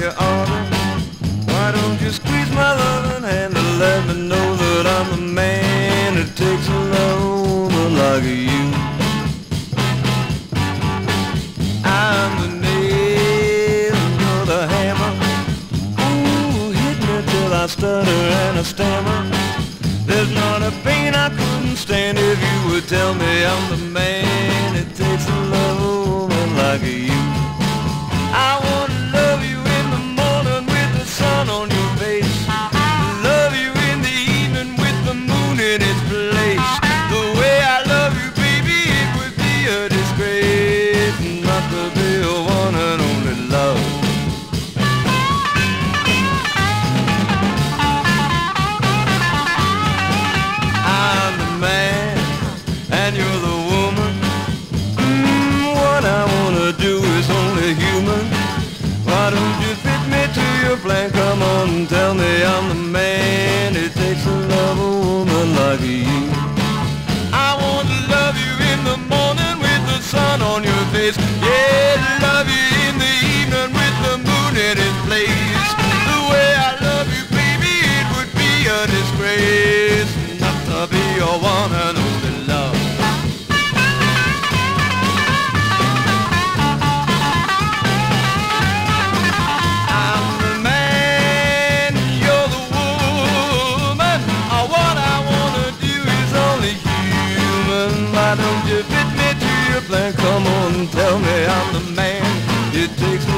Why don't you squeeze my loving hand and let me know that I'm the man that takes a woman like you. I'm the nail, you're the hammer. Ooh, hit me till I stutter and I stammer. There's not a pain I couldn't stand if you would tell me I'm the man Why don't you fit me to your plan? Come on and tell me I'm the man. It takes a love a woman like you. I want to love you in the morning with the sun on your face. Yeah, plan. Come on, tell me I'm the man. It takes me